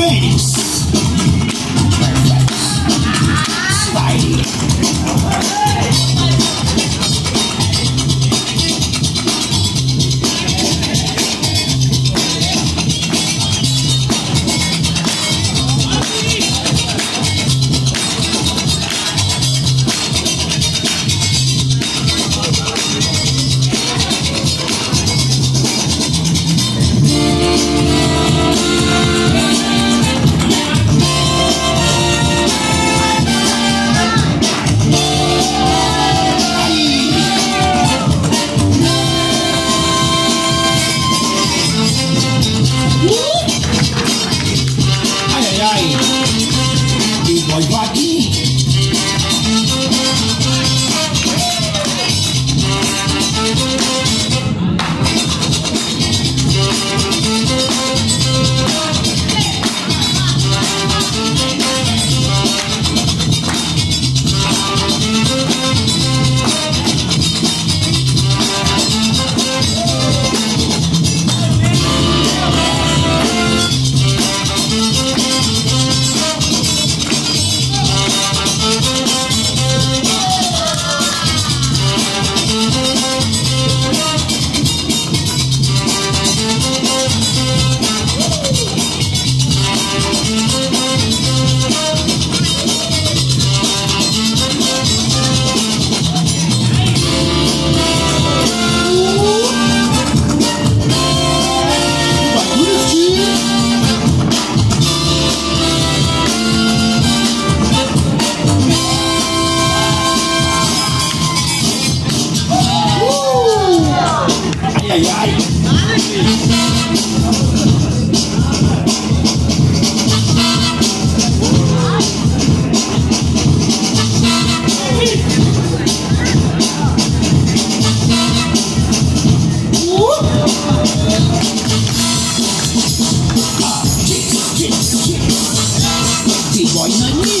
face. Be right on me.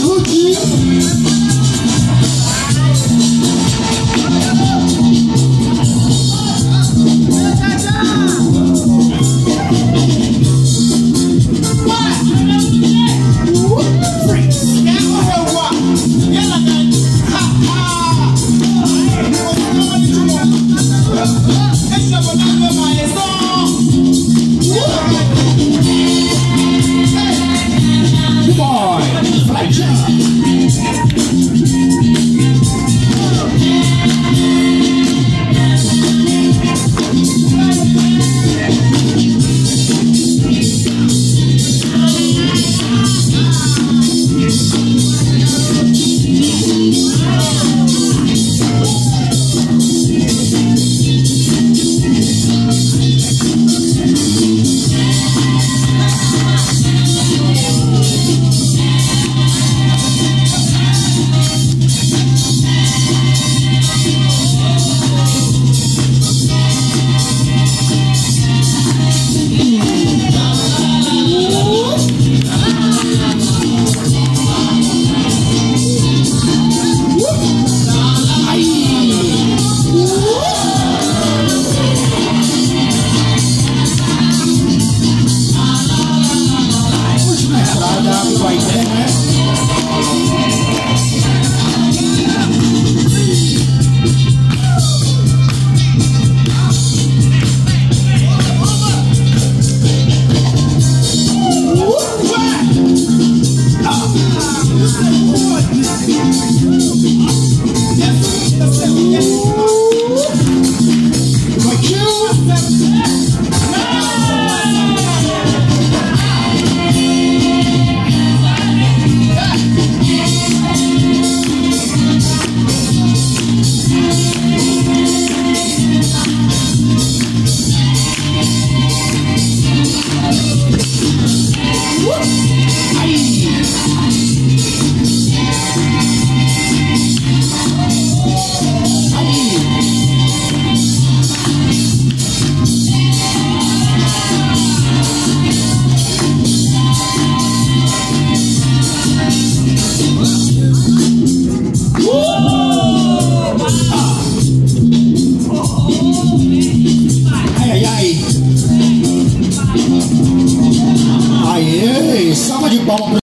Luke.